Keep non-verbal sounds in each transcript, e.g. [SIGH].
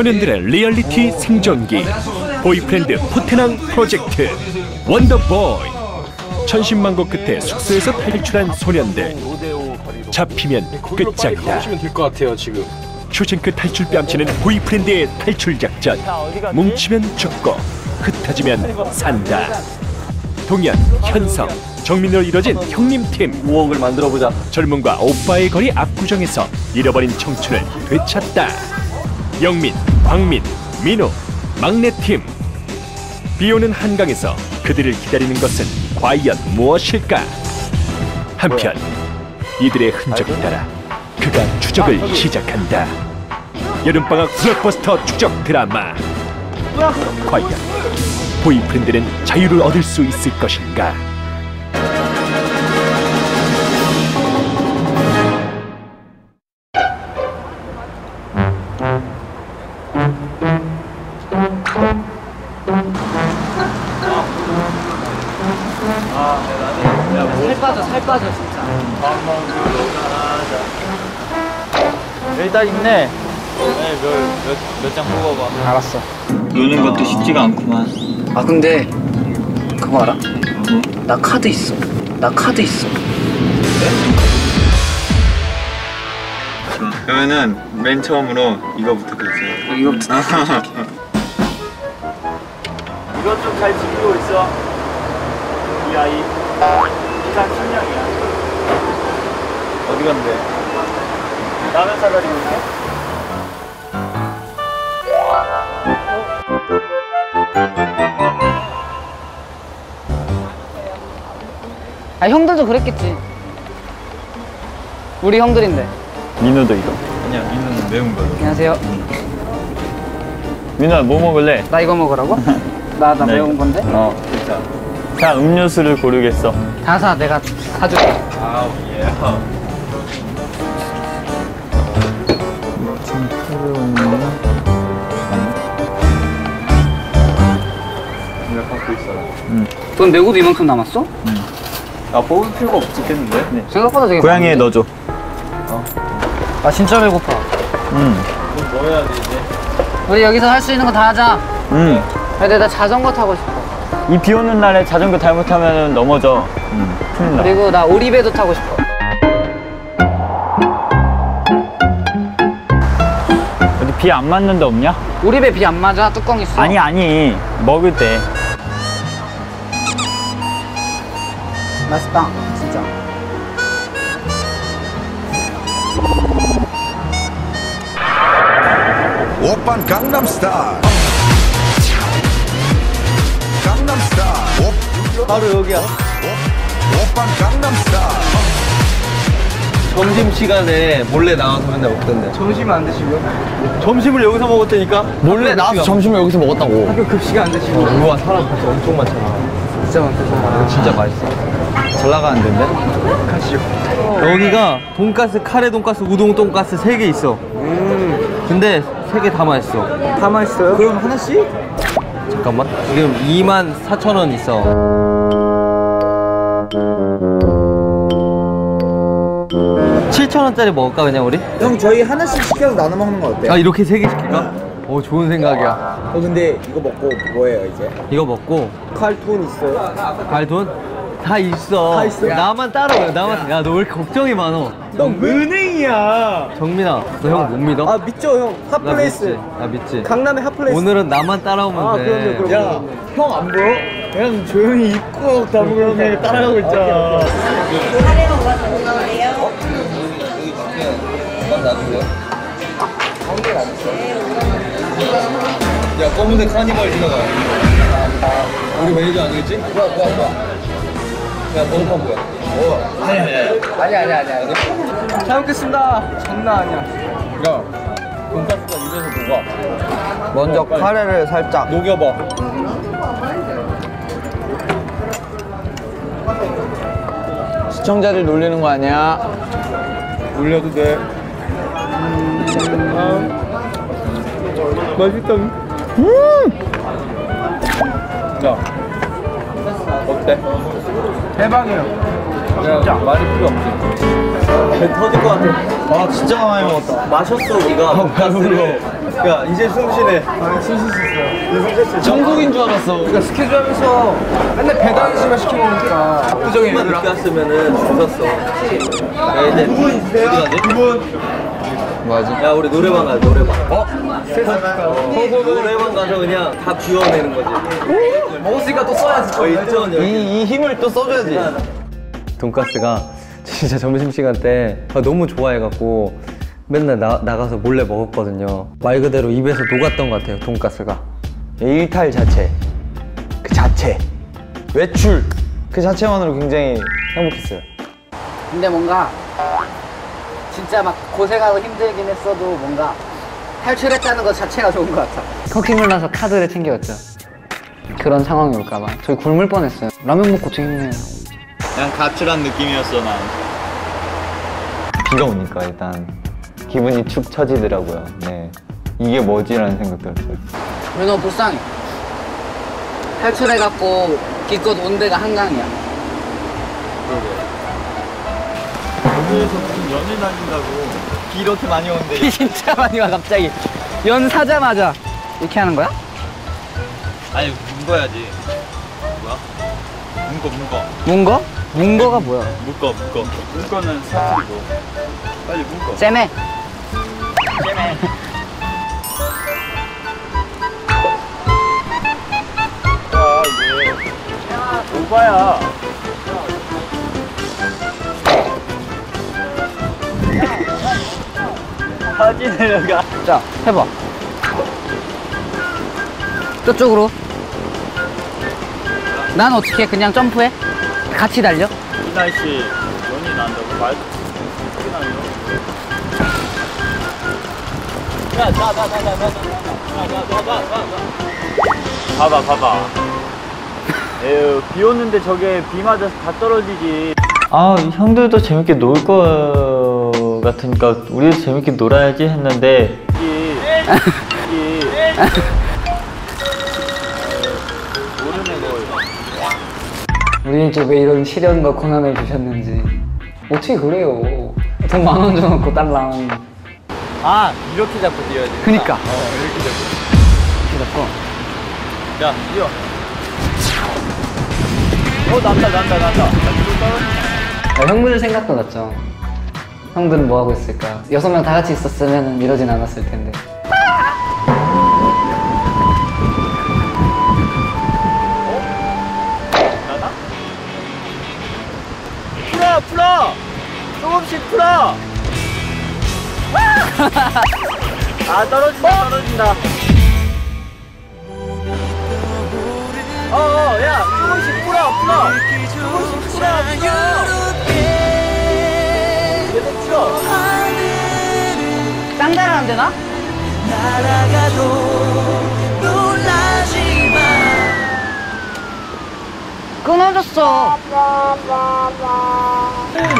소년들의 리얼리티 생존기 보이프렌드 포테낭 프로젝트 원더보이. 천신만고 끝에 숙소에서 탈출한 소년들. 잡히면 끝장이다. 하시면 될 것 같아요 지금. 쇼생크 탈출 뺨치는 보이프렌드의 탈출 작전. 뭉치면 죽고 흩어지면 산다. 동현, 현성, 정민으로 이뤄진 형님팀. 추억을 만들어 보자. 젊음과 오빠의 거리 압구정에서 잃어버린 청춘을 되찾다. 영민, 광민, 민호, 막내팀. 비 오는 한강에서 그들을 기다리는 것은 과연 무엇일까? 한편 이들의 흔적을 따라 그가 추적을 시작한다. 여름방학 블록버스터 추적 드라마. 과연 보이프렌드는 자유를 얻을 수 있을 것인가? 빠져 진짜 일단 있네. 몇몇장 뽑아봐. 알았어 노는 것도 쉽지가 않구만. 아 근데 그거 알아? 나 카드 있어 나 카드 있어 그러면은 맨 처음으로 이거부터 그렸어요. 이거부터 [LAUGHS] 이것 좀잘 지키고 있어. 이 아이. 이상 식량이야. 어디 간대? 라면 사다리고 있어? 아 형들도 그랬겠지 우리 형들인데 민우도 이거. 아니야, 민우는 매운 걸로. 안녕하세요 민우야, 뭐 먹을래? 나 이거 먹으라고? [LAUGHS] 나나 네. 매운 건데 어, 진짜. 자, 음료수를 고르겠어. 다사 내가 사줄게 아우, 예. 돈 내고도 이만큼 남았어? 아, 뽑을 필요가 없겠는데? 네. 생각보다 되게 고양이에 많은데? 넣어줘. 아 진짜 배고파 응. 뭐 해야 돼 이제? 우리 여기서 할 수 있는 거 다 하자 응. 근데 나 자전거 타고 싶어 이 비 오는 날에 자전거 잘못하면 넘어져. 응. 큰일 나. 그리고 나 오리배도 타고 싶어 어디 비 안 맞는 데 없냐? 오리배 비 안 맞아? 뚜껑 있어 아니, 아니. 먹을 때. 맛있다 진짜 오빤 강남스타일 강남스타일 오, 바로 여기야. 오빤 강남스타일 점심 시간에 몰래 나와서 맨날 먹던데. 점심 안 드시고요? 점심을 여기서 먹었다니까? 몰래 나와서 점심을 여기서 먹었다고. 학교 급식이 안 드시고. 우와 사람 벌써 엄청 많잖아. 진짜 많다. 진짜 맛있어. 잘 나가는 데인데? 가시죠. 여기가 돈가스, 카레 돈가스, 우동 돈가스 세 개 있어. 근데 세 개 다 맛있어. 다 맛있어요? 그럼 하나씩? 잠깐만. 지금 2만 4천 원 있어. 칠천 원짜리 먹을까 그냥 우리? 형 저희 하나씩 시켜서 나눠 먹는 거 어때요? 아 이렇게 세 개 시킬까? 오 좋은 생각이야. 어 근데 이거 먹고 뭐해요 이제? 이거 먹고 칼톤 있어요? 갈돈 다 있어. 다 있어요? 나만 따라와. 나만. 야 너 왜 이렇게 걱정이 많어? 너 은행이야 정민아, 너 형 못 믿어? 아 믿죠 형나 hot place 믿지. 나 믿지. 강남의 hot place 오늘은 나만 따라오면 다 돼. 그럼요 그럼요 야, 형 안 보여? 그냥 조용히 입고 그냥 [LAUGHS] 따라가고 있잖아 야 검은색 카니발 지나가. 우리 매니저 아니겠지? 뭐야 뭐야 뭐야. 야 번호판 뭐야? 어. 아니 아니 아니 아니 아니 아니. 잘 먹겠습니다. 장난 아니야. 야 돈가스가 입에서 녹아. 먼저 카레를 살짝 녹여봐. 시청자들 놀리는 거 아니야? 올려도 돼. 맛있다. 음! 야, 어때? 대박이에요 진짜 말이 필요 없지. 배 터질 것 같아. 아 진짜 많이 먹었다. 마셨어 우리가 돈가스를. 야 이제 숨 쉬네. 정석인 줄 알았어. 그러니까 스케줄 하면서 맨날 배달시만 시켜 먹으니까 압구정에 조금만 늦게 왔으면은 죽었어. 야 이제 가지? 두 분. 뭐하지? 야 우리 노래방 가자 노래방. 어? 노래방 가서 그냥 다 비워내는 거지. 먹었으니까 또 써야지 어 일전. 이, 이 힘을 또 써줘야지. 돈가스가 [LAUGHS] 진짜 점심시간 때 아, 너무 좋아해갖고 맨날 나, 나가서 몰래 먹었거든요. 말 그대로 입에서 녹았던 것 같아요, 돈가스가. 일탈 자체. 그 자체. 외출. 그 자체만으로 굉장히 행복했어요. 근데 뭔가 진짜 막 고생하고 힘들긴 했어도 뭔가 탈출했다는 것 자체가 좋은 것 같아. 커킹을 나서 카드를 챙겨왔죠. 그런 상황이 올까봐. 저희 굶을 뻔했어요. 라면 먹고 되게 힘내요. 그냥 가출한 느낌이었어 난. 비가 오니까 일단 기분이 축 처지더라고요. 네. 이게 뭐지라는 생각 들었어요. 왜 너무 불쌍해. 탈출해갖고 기껏 온 데가 한강이야. 여기에서 무슨 연을 날린다고 비 이렇게 많이 오는데 [LAUGHS] 비 진짜 많이 와 갑자기. 연 사자마자 이렇게 하는 거야? 아니 묶어야지 뭐야? 묶어 묶어 문거? 문거가 뭐야? 묶어 묶어 묶어는 사투리고 빨리 묶어 쌤에. 오빠야 사진을 가 자, 해봐. 저쪽으로. 난 어떻게 해? 그냥 점프해? 같이 달려? 이 날씨 연이 난다고 말 소리 나요 봐봐 봐봐 에휴 비 오는데 저게 비 맞아서 다 떨어지지 아, 형들도 재밌게 놀 거 같으니까 우리도 재밌게 놀아야지 했는데 우리는 왜 이런 시련과 고난을 주셨는지. 어떻게 그래요? 돈 만 원 줘놓고 딸랑. 아 이렇게 잡고 뛰어야 돼. 그니까. 어 이렇게 잡고. 이렇게 잡고. 야, 뛰어. 어, 난다, 난다, 난다. 아, 형들 생각도 났죠. 형들은 뭐 하고 있을까? 여섯 명 다 같이 있었으면 이러진 않았을 텐데. 풀어, 풀어! 조금씩 풀어! 아, 떨어진다, 떨어진다. 어, 어, 야, 조금씩 풀어, 풀어! 조금씩 풀어, 풀어! 계속 풀어. 딴 데는 안 되나? 끊어졌어.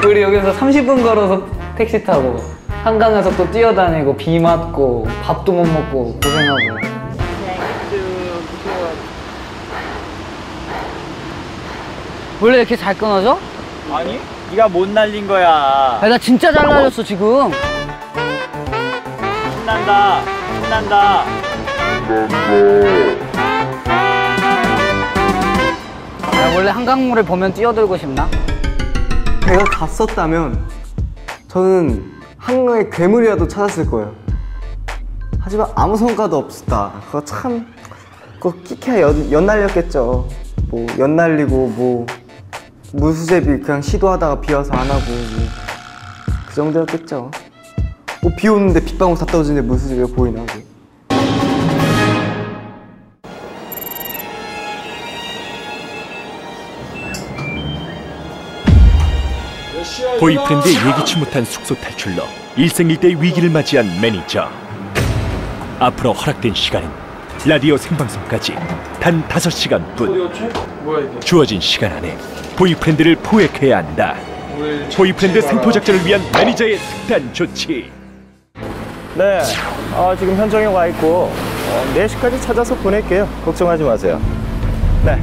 우리 여기서 30분 걸어서 택시 타고 한강에서 또 뛰어다니고 비 맞고 밥도 못 먹고 고생하고. 원래 이렇게 잘 끊어져? 아니? 네가 못 날린 거야. 아, 나 진짜 잘 날렸어 지금. 신난다, 신난다. 야, 원래 한강물을 보면 뛰어들고 싶나? 배가 갔었다면 저는 한강에 괴물이라도 찾았을 거예요. 하지만 아무 성과도 없었다. 그거 참 그거 끼케야 연, 연 날렸겠죠. 뭐 연 날리고 뭐 무수제비 그냥 시도하다가 비 와서 안 하고 뭐 그 정도였겠죠. 뭐 비 오는데 빗방울 다 떨어지는데 무수제비가 보이나 뭐. 보이프렌드의 예기치 못한 숙소 탈출로 일생일대의 위기를 맞이한 매니저. 앞으로 허락된 시간은 라디오 생방송까지 단 5시간뿐. 주어진 시간 안에 보이프렌드를 포획해야 한다. 보이프렌드 생포 작전을 위한 매니저의 특단 조치. 네, 어, 지금 현장에 와 있고 어, 4시까지 찾아서 보낼게요. 걱정하지 마세요. 네.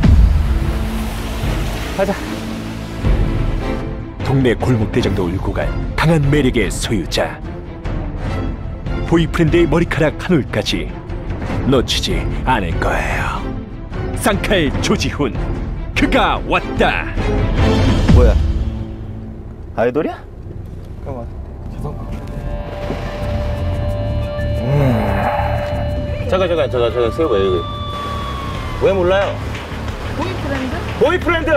가자. 동네 골목대장도 울고 갈 강한 매력의 소유자 보이프렌드의 머리카락 한 올까지 놓치지 않을 거예요 쌍칼 조지훈 그가 왔다 뭐야? 아이돌이야? 음. 잠깐 잠깐 잠깐 잠깐 세워봐 여기. 왜 몰라요? 보이프렌드? 보이프렌드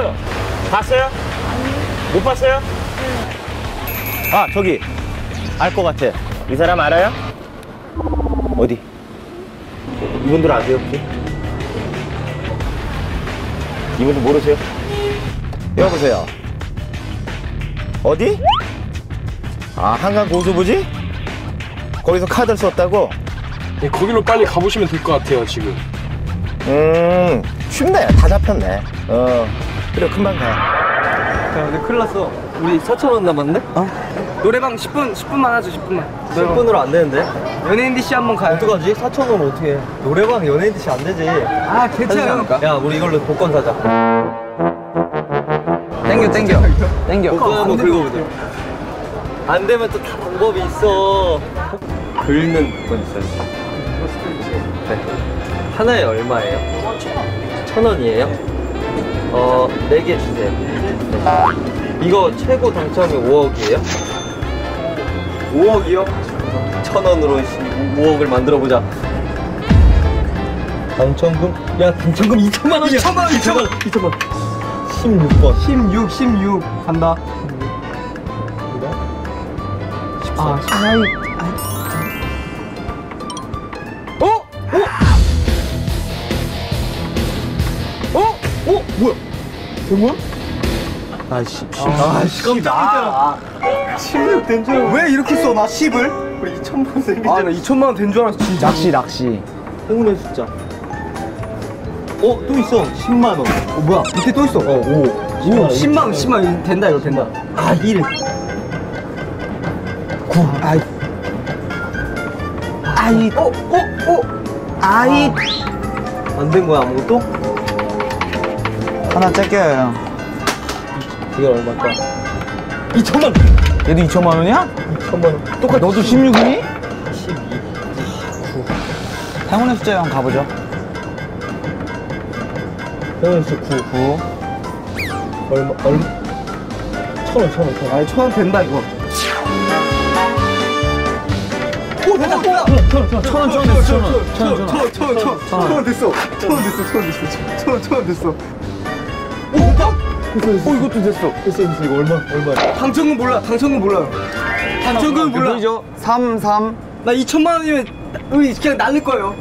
봤어요? 아니. 못 봤어요? 아 저기 알 것 같아. 이 사람 알아요? 어디? 이분들 아세요 혹시? 이분들 모르세요? 여보세요. 어디? 아 한강 고수부지? 거기서 카드를 썼다고? 거기로 빨리 가보시면 될 것 같아요 지금 음 쉽네 다 잡혔네 어 그래 금방 가 야 근데 큰일 났어 우리 4천원 남았는데? 어? 노래방 10분 10분만 하죠 10분만. 10분으로 안 되는데? 연예인 DC 한번 가요. 어떡하지? 4천원 어떻게 해? 노래방 연예인 DC 안 되지. 아 괜찮아요 야 우리 이걸로 복권 사자. 땡겨 땡겨. 땡겨. 복권 한번 긁어보자. 안 되면 또 다 방법이 있어. 긁는 복권 있어요. 네. 하나에 얼마예요? 천 원이에요? 어, 네 개 주세요. 이거 최고 당첨이 5억이에요? 5억이요? 천 원으로 5억을 만들어 보자. 당첨금? 야, 당첨금 2천만 원이야. 2천만 원, 2천만 원, 2천만 원. 16번. 16, 16 간다. 아, 아이, 어? 어? 어? 어? 뭐야? 된 거야? 아씨, 아, 씨, 깜짝이야. 16 된줄 알고. 왜 이렇게 써, 나 10을? 우리 2천만 원 생기지. 아, 나 2천만 원 된 줄 알았어, 진짜. 낚시, 낚시. 행운의 숫자. 어, 또 있어. 10만 원. 어, 뭐야? 밑에 또 있어. 어, 5. 5, 10만 원, 10만 원. 된다, 이거 된다. 아, 1. 9. 아이. 아이. 어, 어, 어. 아이. 안 된 거야, 아무것도? 하나 째껴요 형 이게 얼마일까? 2천만 원. 얘도 2천만 원이야? 2천만 원. 똑같이 너도 16이니? 12. 행운의 숫자 형 가보죠 행운의 숫자 9. 9. 얼마, 얼마? 천 원, 천 원, 천 원. 아니, 천원 된다, 이거. 오, 된다, 된다. 천원 천원 됐어 천원 천원 천원 천원, 천원, 천원 됐어. 천원 됐어, 천원 됐어. 천원, 천원 됐어. 오, 됐다? 됐어, 어, 이것도 됐어. 됐어, 됐어. 이거 얼마, 얼마? 당첨금 몰라, 당첨금 몰라. 당첨금 몰라. 보이죠? 3 3 나 2천만 원이면 우리 그냥 날릴 거예요.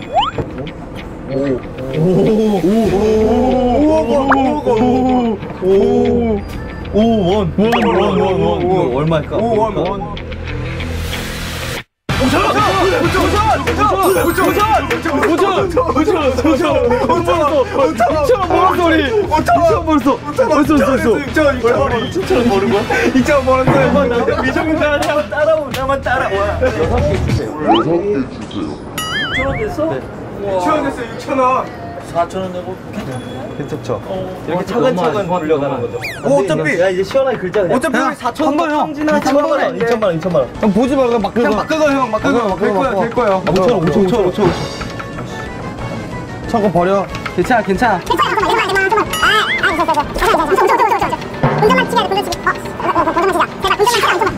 원, 원, 원, 원, 원. 이거 얼마일까? 원, 원. 충전됐어요 6천 원. 4천 원 내고 괜찮죠? 이렇게 차근차근 굴려가는 거죠. 어, 어차피- 야 이제 시원하게 긁자 그냥. 어차피 우리 4천 한 번요. 원 지나 2천만 원, 2천만 원, 2천만 원. 형 보지 말고 막 그냥 막 긁어 형, 막 긁어. 될 거야, 될 거야. 5천 원, 5천 원, 5천 원, 5천 원. 저거 버려 괜찮아, 괜찮아. 본전만 치게 본전 치기 어? 본전만 치자 제발 운전만 치자 본전만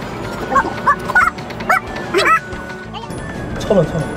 천 원, 천 원.